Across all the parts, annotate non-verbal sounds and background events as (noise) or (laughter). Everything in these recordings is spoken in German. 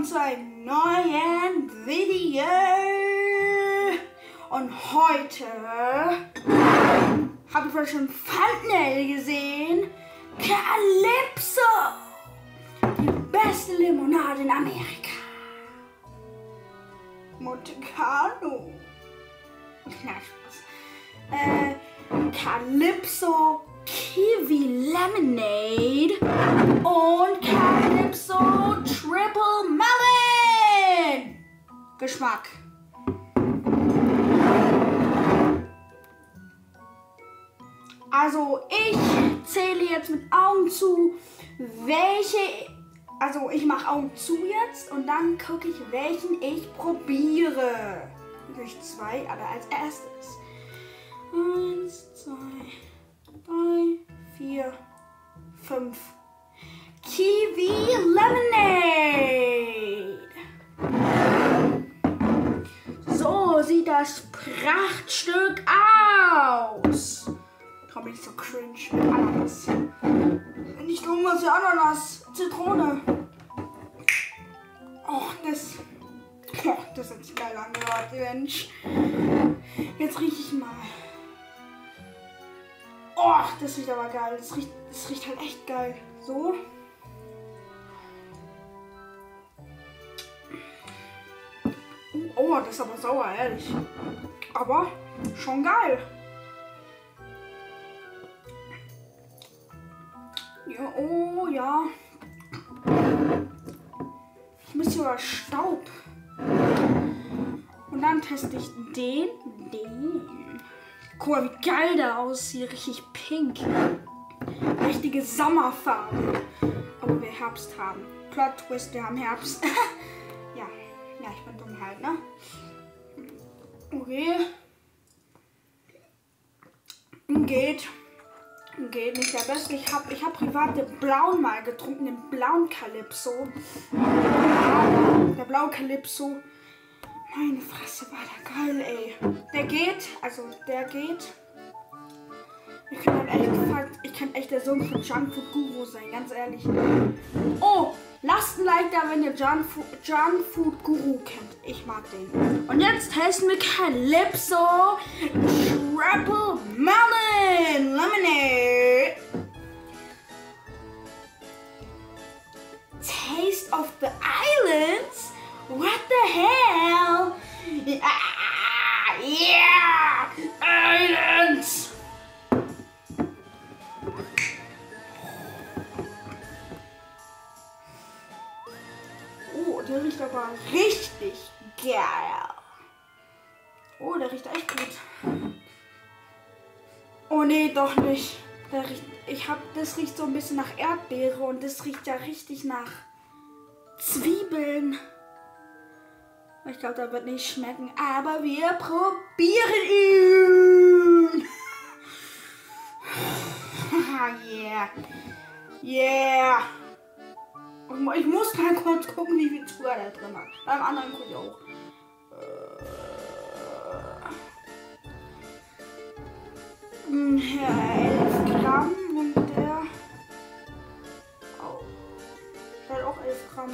willkommen zu einem neuen Video. Und heute habe ich schon Thumbnail gesehen. Calypso, die beste Limonade in Amerika. Monte Carlo. Äh, Calypso Kiwi Lemonade und Geschmack. Also ich zähle jetzt mit Augen zu, welche, also ich mache Augen zu jetzt und dann gucke ich, welchen ich probiere. Natürlich zwei, aber als erstes. Eins, zwei, drei, vier, fünf. Kiwi Lemonade. Prachtstück aus. Komm ich so cringe mit Ananas. Nicht irgendwas für Ananas. Zitrone. Oh, das. Oh, das hat sich geil angehört, Mensch. Jetzt rieche ich mal. Oh, das riecht aber geil. Das riecht, das riecht halt echt geil. So. Oh, das ist aber sauer, ehrlich. Aber schon geil. Ja, oh ja. Ich muss sogar Staub. Und dann teste ich den, den. Guck mal, wie geil der aussieht. Richtig pink. Richtige Sommerfarbe. Aber wir Herbst haben. Plot Twist, wir haben Herbst. (laughs) ja, ja, ich bin dumm halt, ne? Okay. Geht. Geht nicht der beste. Ich habe ich hab privat den blauen mal getrunken, den blauen Calypso. Der blaue Calypso. Meine Fresse war der geil, ey. Der geht, also der geht. Ich kann, halt echt, ich kann echt der Sohn von Junkfood Guru sein, ganz ehrlich. Oh, Like da, wenn ihr Junkfood, Junkfood Guru kennt. Ich mag den. Und jetzt testen wir Calypso Triple Melon Lemonade. Taste of the Islands? What the hell? Ah, yeah! Islands! Richtig geil. Oh, der riecht echt gut. Oh nee, doch nicht. Der riecht, ich hab, das riecht so ein bisschen nach Erdbeere und das riecht ja richtig nach Zwiebeln. Ich glaube, der wird nicht schmecken, aber wir probieren ihn. (laughs) yeah. Yeah. Ich muss mal kurz gucken, wie viel Zucker der drin hat. Beim anderen gucke ich auch. Ja, 11 Gramm und der. Oh. Der hat auch 11 Gramm.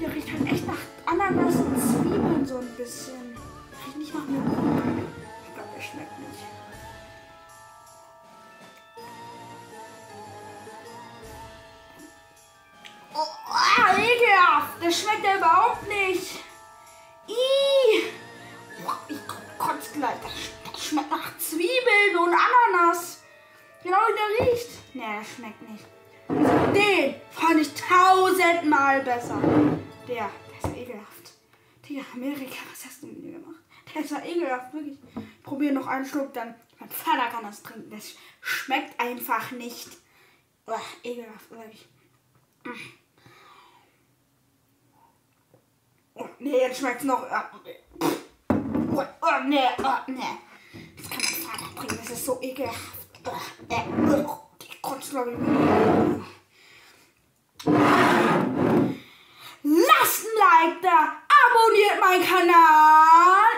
Der riecht halt echt nach Ananas und Zwiebeln so ein bisschen. Riecht nicht nach mir. Ich glaube, der schmeckt nicht. Das schmeckt ja überhaupt nicht. Ih. Ich kotze gleich. Das schmeckt nach Zwiebeln und Ananas. Genau wie der riecht. Nee, das schmeckt nicht. Den fand ich tausendmal besser. Der, der ist ekelhaft. Digga, Amerika, was hast du mit mir gemacht? Der ist ja ekelhaft, wirklich. Ich probiere noch einen Schluck, dann. Mein Vater kann das trinken. Das schmeckt einfach nicht. Oh, ekelhaft, wirklich. Oh, nee, jetzt schmeckt's noch. Oh, oh, nee, oh, nee. Das kann mein Vater trinken, das ist so ekelhaft. Oh, äh, oh, die ich. Lasst ein Like da, abonniert meinen Kanal.